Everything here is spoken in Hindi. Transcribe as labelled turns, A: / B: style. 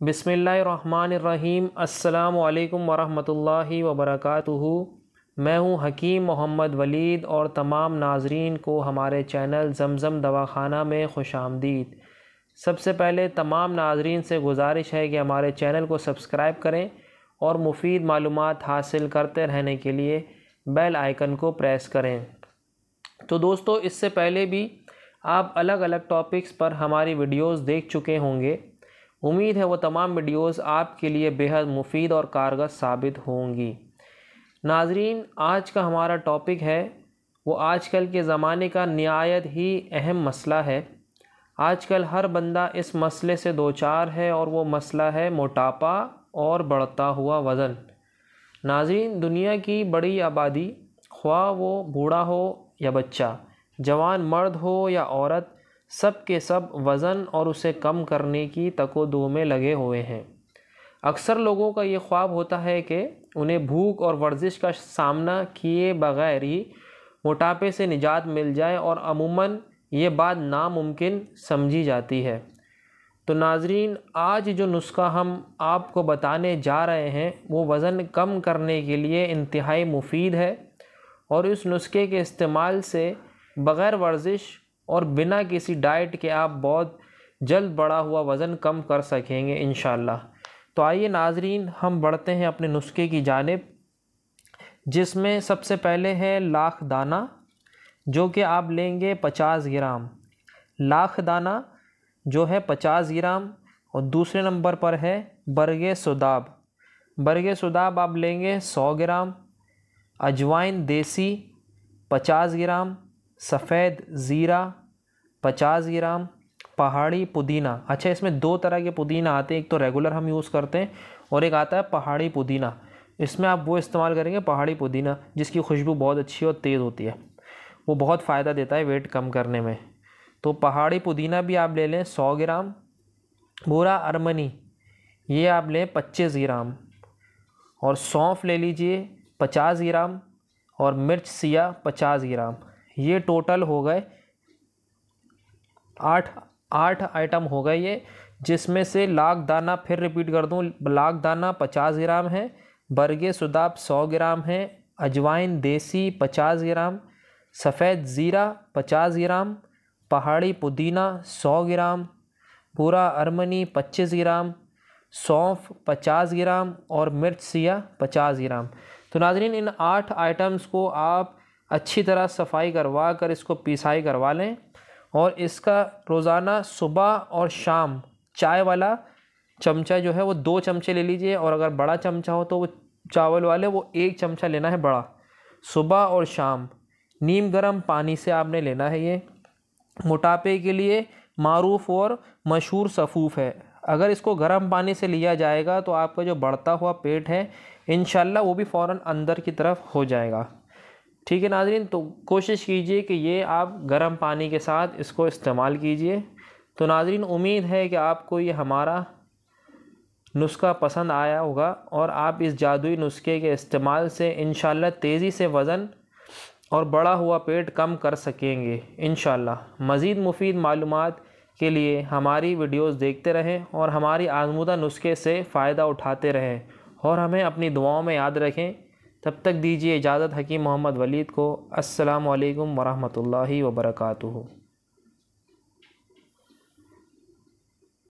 A: बिसमीम अल्लाम वरहमतुल्लाहि वबरकातुहू। मैं हूँ हकीम मोहम्मद वलीद और तमाम नाजरीन को हमारे चैनल जमज़म दवाखाना में खुश आमदीद। सबसे पहले तमाम नाजरीन से गुजारिश है कि हमारे चैनल को सब्सक्राइब करें और मुफीद मालूम हासिल करते रहने के लिए बेल आइकन को प्रेस करें। तो दोस्तों, इससे पहले भी आप अलग अलग टॉपिक्स पर हमारी वीडियोस देख चुके होंगे। उम्मीद है वो तमाम वीडियोस आपके लिए बेहद मुफीद और कारगर साबित होंगी। नाजरीन, आज का हमारा टॉपिक है, वो आजकल के ज़माने का नहायत ही अहम मसला है। आजकल हर बंदा इस मसले से दो चार है और वो मसला है मोटापा और बढ़ता हुआ वज़न। नाजरीन, दुनिया की बड़ी आबादी, ख्वाह वो बूढ़ा हो या बच्चा, जवान मर्द हो या औरत सब के सब वज़न और उसे कम करने की तको में लगे हुए हैं। अक्सर लोगों का ये ख्वाब होता है कि उन्हें भूख और वर्जिश का सामना किए बगैर ही मोटापे से निजात मिल जाए और अमूमन ये बात नामुमकिन समझी जाती है। तो नाजरीन, आज जो नुस्खा हम आपको बताने जा रहे हैं, वो वज़न कम करने के लिए इंतहाई मुफीद है और इस नुस्खे के इस्तेमाल से बग़ैर वर्जिश और बिना किसी डाइट के आप बहुत जल्द बढ़ा हुआ वज़न कम कर सकेंगे इन तो आइए नाजरीन, हम बढ़ते हैं अपने नुस्खे की जानब, जिसमें सबसे पहले है लाख दाना, जो कि आप लेंगे पचास ग्राम। लाख दाना जो है पचास ग्राम, और दूसरे नंबर पर है बरगे सुदाब। बरगे सुदाब आप लेंगे सौ ग्राम, अजवाइन देसी पचास ग्राम, सफ़ेद ज़ीरा पचास ग्राम पहाड़ी पुदीना। अच्छा इसमें दो तरह के पुदीना आते हैं। एक तो रेगुलर हम यूज़ करते हैं और एक आता है पहाड़ी पुदीना। इसमें आप वो इस्तेमाल करेंगे पहाड़ी पुदीना, जिसकी खुशबू बहुत अच्छी और तेज़ होती है। वो बहुत फ़ायदा देता है वेट कम करने में। तो पहाड़ी पुदीना भी आप ले लें सौ ग्राम। बुरा अरमनी, ये आप लें पच्चीस ग्राम। और सौंफ ले लीजिए पचास ग्राम और मिर्च सिया पचास ग्राम। ये टोटल हो गए आठ आठ आइटम हो गए ये, जिसमें से लाख दाना फिर रिपीट कर दूँ। लाख दाना पचास ग्राम है, बरगे सुदाब सौ ग्राम है, अजवाइन देसी पचास ग्राम, सफ़ेद ज़ीरा पचास ग्राम, पहाड़ी पुदीना सौ ग्राम, पूरा अरमनी पच्चीस ग्राम, सौंफ पचास ग्राम और मिर्च सिया पचास ग्राम। तो नाजरीन, इन आठ आइटम्स को आप अच्छी तरह सफ़ाई करवा कर इसको पिसाई करवा लें। और इसका रोज़ाना सुबह और शाम चाय वाला चमचा जो है वो दो चमचे ले लीजिए और अगर बड़ा चमचा हो तो वो चावल वाले वो एक चमचा लेना है बड़ा। सुबह और शाम, नीम गर्म पानी से आपने लेना है ये। मोटापे के लिए मरूफ और मशहूर सफ़ूफ है। अगर इसको गर्म पानी से लिया जाएगा तो आपका जो बढ़ता हुआ पेट है इन वो भी फ़ौर अंदर की तरफ़ हो जाएगा। ठीक है नाजरीन? तो कोशिश कीजिए कि ये आप गर्म पानी के साथ इसको इस्तेमाल कीजिए। तो नाजरीन, उम्मीद है कि आपको ये हमारा नुस्खा पसंद आया होगा और आप इस जादुई नुस्खे के इस्तेमाल से इन तेज़ी से वज़न और बड़ा हुआ पेट कम कर सकेंगे इन मज़ीद मुफीद मालूम के लिए हमारी वीडियोस देखते रहें और हमारी आजमुदा नुस्खे से फ़ायदा उठाते रहें और हमें अपनी दुआओं में याद रखें। तब तक दीजिए इजाज़त हकीम मोहम्मद वलीद को अस्सलाम वालेकुम वरहमतुल्लाहि वबरकातुहू।